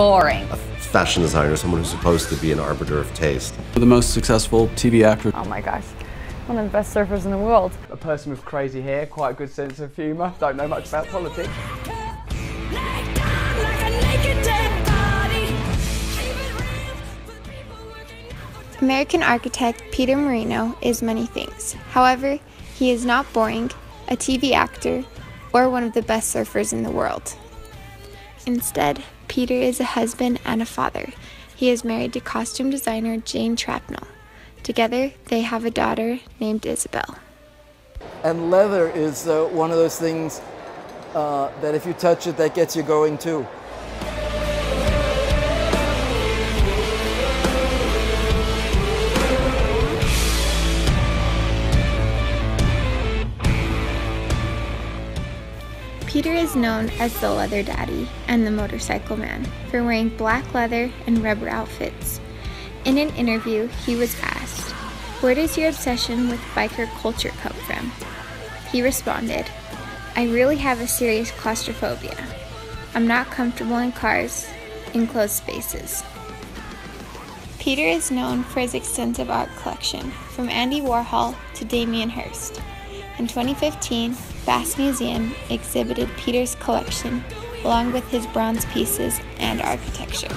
boring. A fashion designer, someone who's supposed to be an arbiter of taste. The most successful TV actor. Oh my gosh, one of the best surfers in the world. A person with crazy hair, quite a good sense of humour, don't know much about politics. American architect Peter Marino is many things. However, he is not boring, a TV actor, or one of the best surfers in the world. Instead, Peter is a husband and a father. He is married to costume designer Jane Trapnell. Together, they have a daughter named Isabel. And leather is uh, one of those things uh, that if you touch it, that gets you going too. Peter is known as the Leather Daddy and the Motorcycle Man for wearing black leather and rubber outfits. In an interview, he was asked, Where does your obsession with biker culture come from? He responded, I really have a serious claustrophobia. I'm not comfortable in cars, in closed spaces. Peter is known for his extensive art collection, from Andy Warhol to Damien Hirst. In 2015, Bass Museum exhibited Peter's collection along with his bronze pieces and architecture.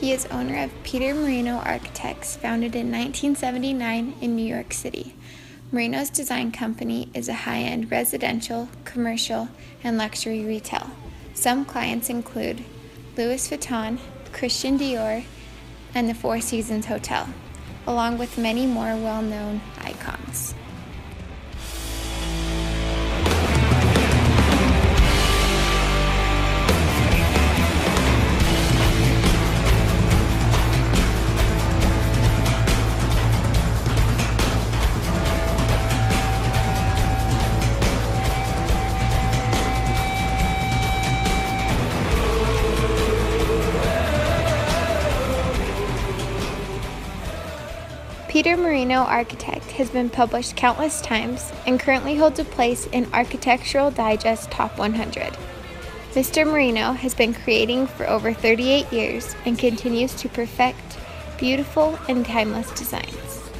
He is owner of Peter Marino Architects, founded in 1979 in New York City. Marino's design company is a high end residential, commercial, and luxury retail. Some clients include Louis Vuitton, Christian Dior, and the Four Seasons Hotel, along with many more well known icons. Peter Marino Architect has been published countless times and currently holds a place in Architectural Digest Top 100. Mr. Marino has been creating for over 38 years and continues to perfect beautiful and timeless designs.